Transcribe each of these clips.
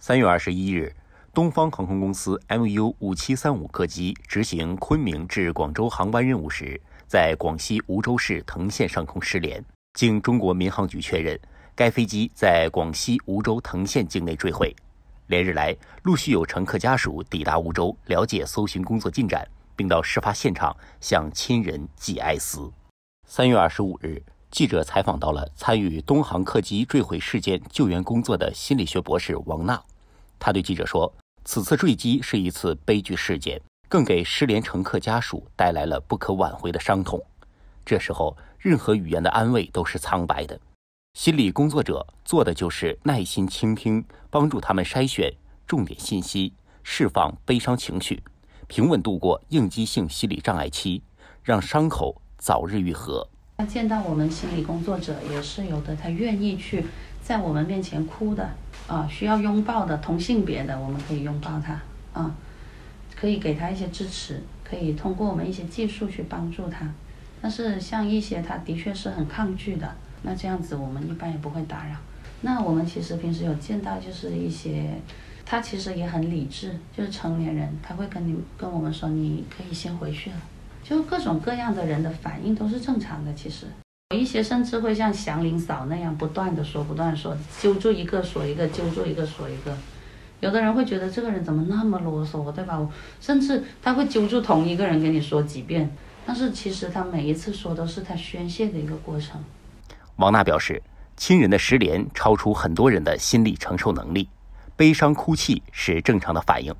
三月二十一日，东方航空公司 MU 五七三五客机执行昆明至广州航班任务时，在广西梧州市藤县上空失联。经中国民航局确认，该飞机在广西梧州藤县境内坠毁。连日来，陆续有乘客家属抵达梧州了解搜寻工作进展，并到事发现场向亲人寄哀思。三月二十五日。记者采访到了参与东航客机坠毁事件救援工作的心理学博士王娜，他对记者说：“此次坠机是一次悲剧事件，更给失联乘客家属带来了不可挽回的伤痛。这时候，任何语言的安慰都是苍白的。心理工作者做的就是耐心倾听，帮助他们筛选重点信息，释放悲伤情绪，平稳度过应激性心理障碍期，让伤口早日愈合。”他见到我们心理工作者也是有的，他愿意去在我们面前哭的啊，需要拥抱的同性别的，我们可以拥抱他啊，可以给他一些支持，可以通过我们一些技术去帮助他。但是像一些他的确是很抗拒的，那这样子我们一般也不会打扰。那我们其实平时有见到就是一些，他其实也很理智，就是成年人，他会跟你跟我们说，你可以先回去了。就各种各样的人的反应都是正常的，其实有一些甚至会像祥林嫂那样不断的说，不断说，揪住一个说一个，揪住一个说一个。有的人会觉得这个人怎么那么啰嗦，对吧？甚至他会揪住同一个人跟你说几遍，但是其实他每一次说都是他宣泄的一个过程。王娜表示，亲人的失联超出很多人的心理承受能力，悲伤哭泣是正常的反应。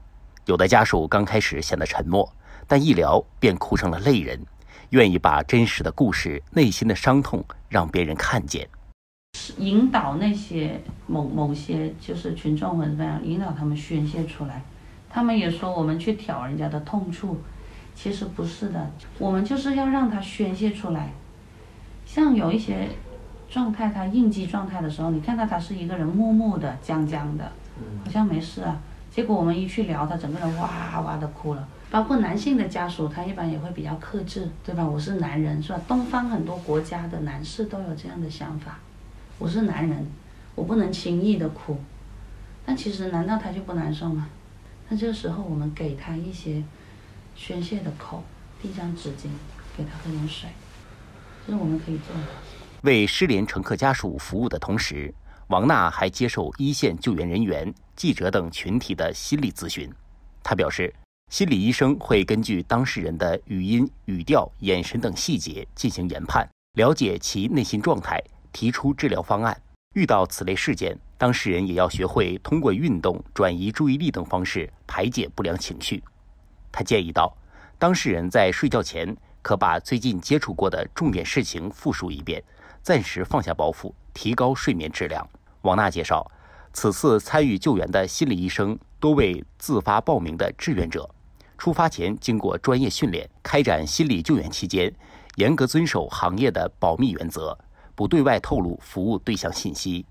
有的家属刚开始显得沉默。但一聊便哭成了泪人，愿意把真实的故事、内心的伤痛让别人看见，引导那些某某些就是群众或者怎么样，引导他们宣泄出来。他们也说我们去挑人家的痛处，其实不是的，我们就是要让他宣泄出来。像有一些状态，他应激状态的时候，你看到他是一个人木木的、僵僵的，好像没事啊。结果我们一去聊，他整个人哇哇的哭了。包括男性的家属，他一般也会比较克制，对吧？我是男人，是吧？东方很多国家的男士都有这样的想法，我是男人，我不能轻易的哭。但其实，难道他就不难受吗？那这个时候，我们给他一些宣泄的口，递张纸巾，给他喝点水，这是我们可以做的。为失联乘客家属服务的同时，王娜还接受一线救援人员、记者等群体的心理咨询。他表示。心理医生会根据当事人的语音、语调、眼神等细节进行研判，了解其内心状态，提出治疗方案。遇到此类事件，当事人也要学会通过运动、转移注意力等方式排解不良情绪。他建议道：“当事人在睡觉前可把最近接触过的重点事情复述一遍，暂时放下包袱，提高睡眠质量。”王娜介绍，此次参与救援的心理医生多为自发报名的志愿者。出发前经过专业训练，开展心理救援期间，严格遵守行业的保密原则，不对外透露服务对象信息。